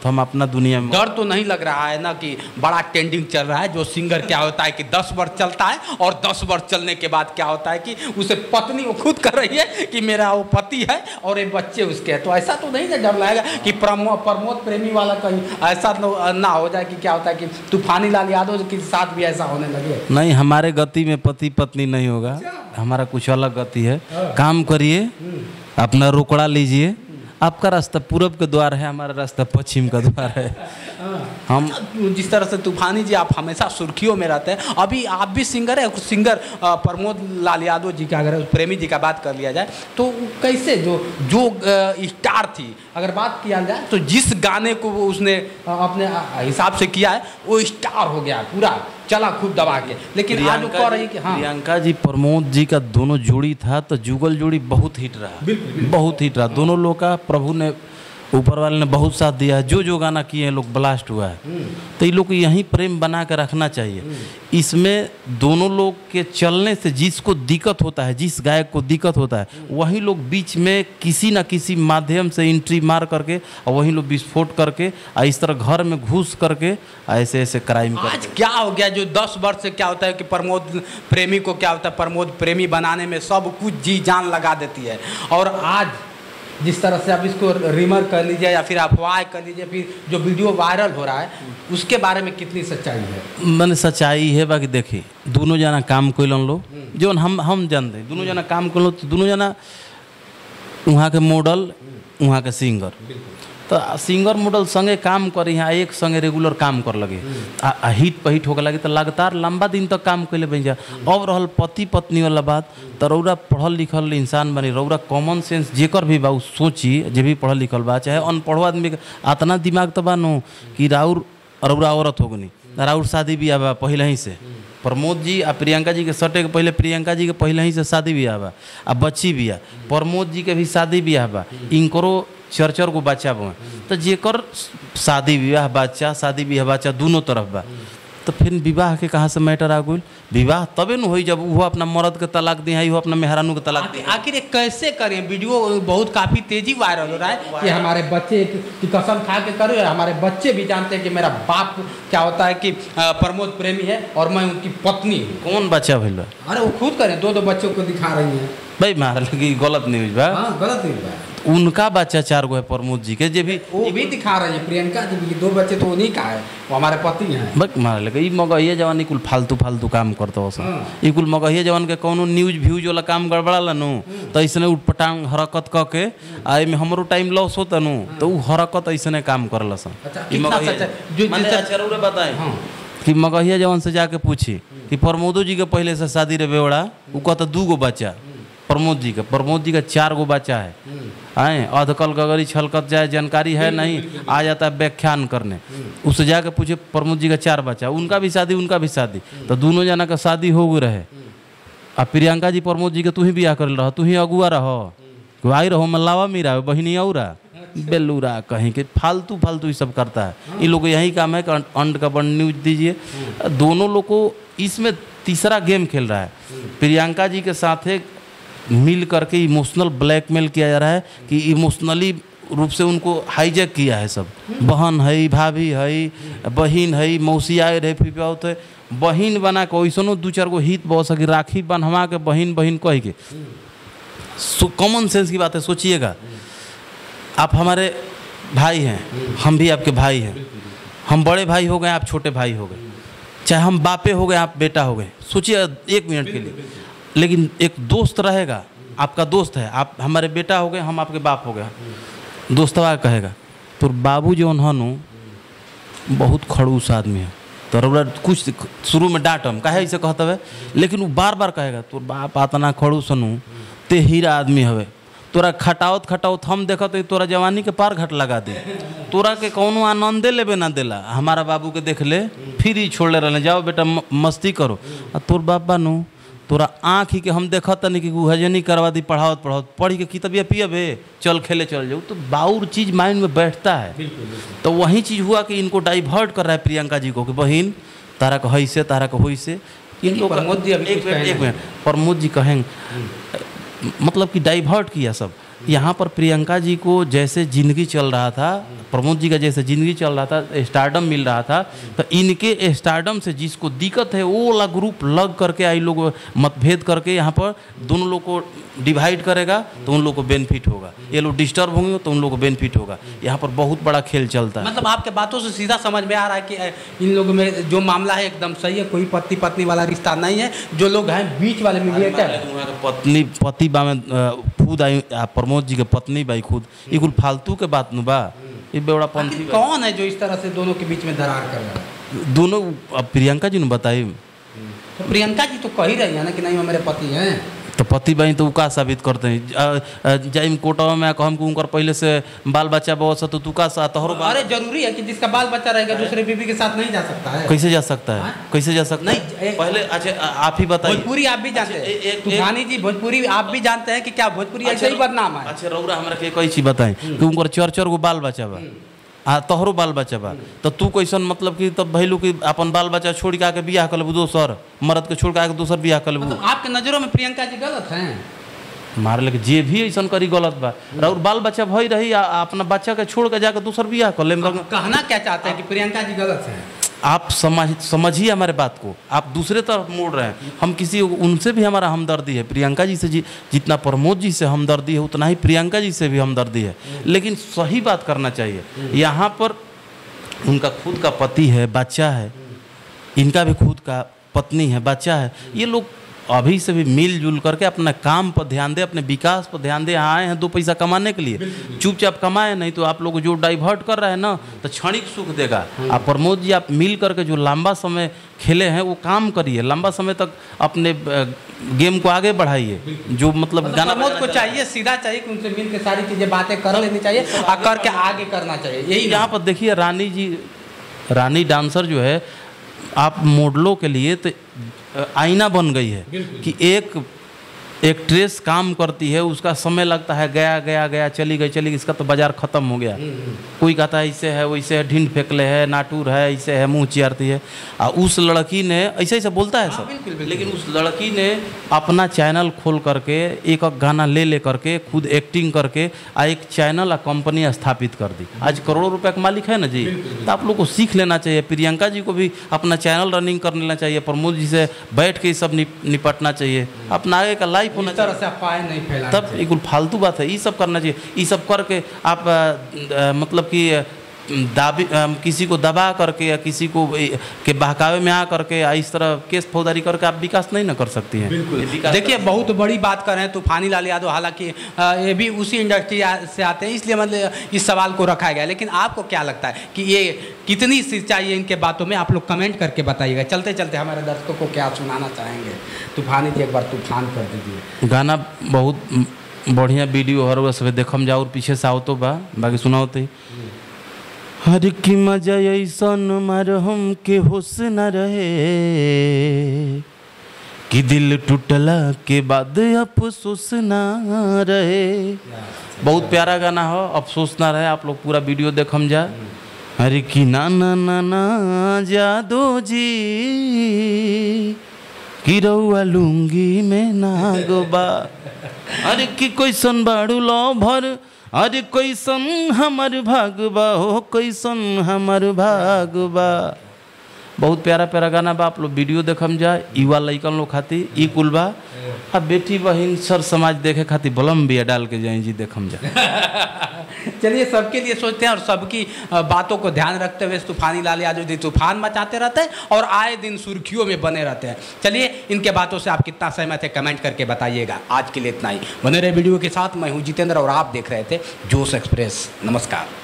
मस्त हम अपना दुनिया में डर तो नहीं लग रहा है ना कि बड़ा ट्रेंडिंग चल रहा है जो सिंगर क्या होता है कि दस वर्ष चलता है और दस वर्ष चलने के बाद क्या होता है कि उसे पत्नी वो खुद कर रही है कि मेरा वो पति है और ये बच्चे उसके हैं। तो ऐसा तो नहीं ना डर लगेगा कि प्रमो प्रमोद प्रेमी वाला कहीं ऐसा न- ना हो जाए कि क्या होता है कि तूफानी लाल यादव के साथ भी ऐसा होने लगे। नहीं हमारे गति में पति पत्नी नहीं होगा। हमारा कुछ अलग गति है। काम करिए अपना रोकड़ा लीजिए। आपका रास्ता पूरब का द्वार है, हमारा रास्ता पश्चिम का द्वार है। हम जिस तरह से तूफानी जी, आप हमेशा सुर्खियों में रहते हैं। अभी आप भी सिंगर है सिंगर प्रमोद लाल यादव जी का अगर प्रेमी जी का बात कर लिया जाए तो कैसे जो जो स्टार थी, अगर बात किया जाए तो जिस गाने को वो उसने अपने हिसाब से किया है, वो स्टार हो गया पूरा। चला खूब दबा के। लेकिन आज वो कह रही कि हाँ। प्रियंका जी प्रमोद जी का दोनों जोड़ी था तो जुगल जोड़ी बहुत हिट रहा। बहुत हिट रहा। दोनों लोग का प्रभु ने ऊपर वाले ने बहुत साथ दिया है जो जो गाना किए हैं लोग ब्लास्ट हुआ है। तो ये लोग को यहीं प्रेम बना कर रखना चाहिए। इसमें दोनों लोग के चलने से जिसको दिक्कत होता है जिस गायक को दिक्कत होता है वही लोग बीच में किसी ना किसी माध्यम से एंट्री मार करके और वही लोग विस्फोट करके और इस तरह घर में घुस करके ऐसे ऐसे क्राइम कर आज क्या हो गया जो दस वर्ष से क्या होता है कि प्रमोद प्रेमी को क्या होता है प्रमोद प्रेमी बनाने में सब कुछ जी जान लगा देती है। और आज जिस तरह से आप इसको रिमर कर लीजिए या फिर अफवाह कर लीजिए फिर जो वीडियो वायरल हो रहा है उसके बारे में कितनी सच्चाई है? मैंने सच्चाई है बाकी देखी दोनों जना काम को कैलन लो जो हम हम जानते हैं दोनों जना काम को लो तो दोनों जना वहाँ के मॉडल वहाँ के सिंगर तो सिंगर मॉडल संगे काम करी यहाँ एक संगे रेगुलर काम कर लगे। आ, हिट पे हिट होके लगे तो लगातार लंबा दिन तक काम कैले बन जा। अब रहल पति पत्नी वाला बात तो रौरा पढ़ल लिखल इंसान बनी रौरा कॉमन सेंस जेकर भी बा सोची जे भी पढ़ल लिखल बा चाहे अनपढ़ो आदमी अतना दिमाग तो बा नो कि राउर रौरा औरत होगनी राउर शादी बियाह बा पहले ही से। प्रमोद जी आ प्रियंका जी के सटे के पहले प्रियंका जी के पहले ही से शादी बियाह बा आ बच्ची बिया प्रमोद जी के भी शादी बियाह बा। इनकरो चार चार गो बच्चा बा। तो जेकर शादी विवाह बच्चा शादी विवाह बच्चा दोनों तरफ़ बा। तो फिर विवाह के कहाँ से मैटर आ गई विवाह तबे न होई जब वो अपना मर्द के तलाक दिया वो अपना मेहरानू के तलाक आखिर- आखिर कैसे करें? वीडियो बहुत काफ़ी तेज़ी वायरल हो रहा है कि हमारे बच्चे की कसम खा के करो हमारे बच्चे भी जानते हैं कि मेरा बाप क्या होता है कि प्रमोद प्रेमी है और मैं उनकी पत्नी हूँ। कौन बच्चा भइल बा? अरे वो खुद करें दो दो बच्चों को दिखा रही हैं। भाई मार लगी गलत न्यूज़ बा। हाँ गलत हुआ है उनका बच्चा चार गो है प्रमोद जी के जे भी वो भी दिखा रही है प्रियंका जी भी दो बच्चे तो उन्हीं का है वो हमारे पति हैं। बक मार लगे मगहिया जवान कुल फालतू फालतू काम करते हो हाँ। ई कुल मगहिया जवान के कोनो न्यूज़ व्यूज़ वाला काम गड़बड़ाला नु तो ऐसने उठपटांग हरकत क के आ एमे हमरो टाइम लॉस होता नु तो उ हरकत ऐसने काम करला है? रउरे बताएँ। हाँ। कि मगहिया जवान से जाके पूछी कि प्रमोदो जी के पहले से शादी रे बेवड़ा उ कहता दू गो बच्चा। प्रमोद जी का। प्रमोद जी का चार गो बच्चा है। आए अधकल गगरी छलकत जाए जानकारी है नहीं आ जाता है व्याख्यान करने। उससे जाके पूछे प्रमोद जी का चार बच्चा उनका भी शादी उनका भी शादी। तो दोनों जना का शादी हो गई रहे। आ प्रियंका जी प्रमोद जी के तू ही बियाह कर रह तू ही अगुआ रह। आई रहो मल्लावा मीरा बहिनी औरा बेलूरा कहीं के फालतू फालतू ये सब करता है। ये लोग यही काम है कि अं- अंड का बंड न्यूज़ दीजिए। दोनों लोग को इसमें तीसरा गेम खेल रहा है। प्रियंका जी के साथ मिल करके इमोशनल ब्लैकमेल किया जा रहा है कि इमोशनली रूप से उनको हाईजैक किया है सब। बहन है, भाभी है, बहन है मौसी आए रहे फिपावत है। बहिन बना के वैसनो दू चार गो हित बह सके राखी बन्हवा के बहन बहन कह के। कॉमन सेंस की बात है, सोचिएगा। आप हमारे भाई हैं, हम भी आपके भाई हैं। हम बड़े भाई हो गए, आप छोटे भाई हो गए। चाहे हम बापे हो गए, आप बेटा हो गए। सोचिए एक मिनट के लिए। लेकिन एक दोस्त रहेगा, आपका दोस्त है, आप हमारे बेटा हो गए, हम आपके बाप हो गए। दोस्तवा कहेगा तो बाबू जो उन्होंने बहुत खड़ूस आदमी है। तो रउरा कुछ शुरू में डांटम काहे ऐसे कहते हुए लेकिन वो बार बार कहेगा, तोर बाप आतना खड़ूस नु ते हीरा आदमी हवे। तोरा खटावत खटावत हम देखत हई, तोरा जवानी के पार घट लगा दे। तोरा के कौनो आनंदे लेबे ना देला। हमारा बाबू के देख ले, फिर ही छोड़ ले रहे जाओ बेटा मस्ती करो। तोर बाप बानू तोरा आँख ही के हम देख तनी कि हजनी करवा दी पढ़ावत पढ़ावत। पढ़ी के कितबिया पियबे चल खेले चल जाऊ। तो बाउर चीज़ माइंड में बैठता है। तो वही चीज़ हुआ कि इनको डाइवर्ट कर रहा है प्रियंका जी को कि बहन तारा को हई से तारा का हुई से इनको प्रमोद जी एक मिनट एक मिनट। प्रमोद जी कहेंगे मतलब कि डाइवर्ट किया सब। यहाँ पर प्रियंका जी को जैसे ज़िंदगी चल रहा था प्रमोद जी का जैसे ज़िंदगी चल रहा था स्टार्डम मिल रहा था तो इनके स्टार्डम से जिसको दिक्कत है वो वाला ग्रुप लग करके आई लोग मतभेद करके यहाँ पर दोनों लोग को डिवाइड करेगा तो उन लोग को बेनिफिट होगा। ये लोग डिस्टर्ब होंगे तो उन लोग को बेनिफिट होगा। यहाँ पर बहुत बड़ा खेल चलता है। मतलब आपके बातों से सीधा समझ में आ रहा है कि इन लोगों में जो मामला है एकदम सही है कोई पति पत्नी वाला रिश्ता नहीं है जो लोग हैं बीच वाले मीडिएटर वहाँ पत्नी पति में खुद आई प्रमोद जी के पत्नी बाई खुद। ये कुल फालतू के बात ना बा। ये कौन है जो इस तरह से दोनों के बीच में दरार कर रहा है? दोनों अब प्रियंका जी ने बताई। तो प्रियंका जी तो कह ही रही है ना कि नहीं वो मेरे पति हैं। तो पति बहन तो उ का साबित करते हैं। जाइम कोटवा में कहम कि उनकर पहले से बाल बच्चा बहुत सा तो तू का सा तोहरो अरे ज़रूरी है कि जिसका बाल बच्चा रहेगा दूसरे बीबी के साथ नहीं जा सकता है। कैसे जा सकता है? हाँ? कैसे जा सकता नहीं, है पहले अच्छा आप ही बताइए। भोजपुरी आप भी जानते अच्छा, हैं। एक- तूफानी जी भोजपुरी आप भी जानते हैं कि क्या भोजपुरी ऐसे ही बदनाम है। अच्छा रौरा हमरा के कोई चीज़ बताई कि उनकर चार चार गो बाल बच्चा बा आ तोहरो बाल बच्चा बा। तो तू कैसन मतलब कि तब भैलू कि अपन बाल बच्चा छोड़ के आके बियाह कर लेबू दोसर मरद के छोड़ के आके दोसर बियाह कर लेबू मतलब आपके नज़रों में प्रियंका जी गलत हैं। मार लेके जे भी ऐसा करी गलत बा। और बाल बच्चा भई रही आ अपना बच्चा के छोड़ के जाके दूसर बियाह कर ले। कहना क्या चाहते हैं कि प्रियंका जी गलत हैं? आप समझ समझिए हमारे बात को। आप दूसरे तरफ़ मोड़ रहे हैं। हम किसी उनसे भी हमारा हमदर्दी है। प्रियंका जी से जी जितना प्रमोद जी से हमदर्दी है, उतना ही प्रियंका जी से भी हमदर्दी है। लेकिन सही बात करना चाहिए। यहाँ पर उनका खुद का पति है, बच्चा है। इनका भी खुद का पत्नी है, बच्चा है। ये लोग अभी से भी मिलजुल करके अपने काम पर ध्यान दे अपने विकास पर ध्यान दे आए हैं दो पैसा कमाने के लिए। चुपचाप कमाए नहीं तो आप लोग जो डाइवर्ट कर रहे हैं ना तो क्षणिक सुख देगा। आप प्रमोद जी आप मिल करके जो लंबा समय खेले हैं वो काम करिए। लंबा समय तक अपने गेम को आगे बढ़ाइए। जो मतलब मतलब गाना प्रमोद को चाहिए सीधा चाहिए कि उनसे मिल के सारी चीज़ें बातें कर लेनी चाहिए और करके आगे करना चाहिए। यही यहाँ पर देखिए रानी जी रानी डांसर जो है आप मॉडलों के लिए तो आईना बन गई है कि एक एक ट्रेस काम करती है उसका समय लगता है गया गया गया चली गई चली गई इसका तो बाज़ार खत्म हो गया। कोई कहता है ऐसे है वैसे है ढींड फेंकले है नाटूर है ऐसे है मुँह चियारती है। आ उस लड़की ने ऐसे ऐसे बोलता है सब। बिल्कुल, बिल्कुल। लेकिन उस लड़की ने अपना चैनल खोल करके एक एक गाना ले ले करके खुद एक्टिंग करके आ एक चैनल और कंपनी स्थापित कर दी। आज करोड़ों रुपए का मालिक है ना जी? तो आप लोग को सीख लेना चाहिए प्रियंका जी को भी अपना चैनल रनिंग कर लेना चाहिए प्रमोद जी से बैठ के सब निपटना चाहिए। अपना आगे का लाइफ होना तरह चाहिए। से अफवाहें नहीं फैला तब बिल्कुल फालतू बात है ये सब करना चाहिए। ये सब करके आप आ, आ, मतलब कि दाबी किसी को दबा करके या किसी को के बहकावे में आ करके या इस तरह केस फौजदारी करके आप विकास नहीं ना कर सकती हैं। देखिए बहुत बड़ी बात कर रहे हैं तूफानी लाल यादव हालाँकि ये भी उसी इंडस्ट्री से आते हैं इसलिए मतलब इस सवाल को रखा गया। लेकिन आपको क्या लगता है कि ये कितनी सच्चाई है इनके बातों में आप लोग कमेंट करके बताइएगा। चलते चलते हमारे दर्शकों को क्या सुनाना चाहेंगे? तूफानी जी एक बार तूफ़ान कर दीजिए। गाना बहुत बढ़िया वीडियो हर वह सब देखम जाओ और पीछे से आओ तो बा बाकी सुनाओ तो हर की मज़ा ऐसन मार हम के होश न रहे। कि दिल टूटला के बाद अफसोस ना रहे। बहुत प्यारा गाना हो, अफसोस ना रहे। आप लोग पूरा वीडियो देखम जा। अरे कि ना ना ना ना जादो जी। कि रउआ लुंगी में नागोबा। अरे कि कैसन बाड़ू लो भर। अरे कैसन हमर भागबा हो कैसन हमर भागबा बहुत प्यारा प्यारा गाना बा, आप लोग वीडियो देखम जा, युवा लइकन लोग खातिर, ई कुल बा। आ बेटी बहिन सर समाज देखे खातिर बलम बिया डाल के जाए जी देखम जा। चलिए, सबके लिए सोचते हैं और सबकी बातों को ध्यान रखते हुए तूफानी लाल यादव जी तूफ़ान मचाते रहते हैं और आए दिन सुर्खियों में बने रहते हैं। चलिए, इनके बातों से आप कितना सहमत है कमेंट करके बताइएगा। आज के लिए इतना ही। बने रहे वीडियो के साथ, मैं हूँ जितेंद्र और आप देख रहे थे जोश एक्सप्रेस। नमस्कार।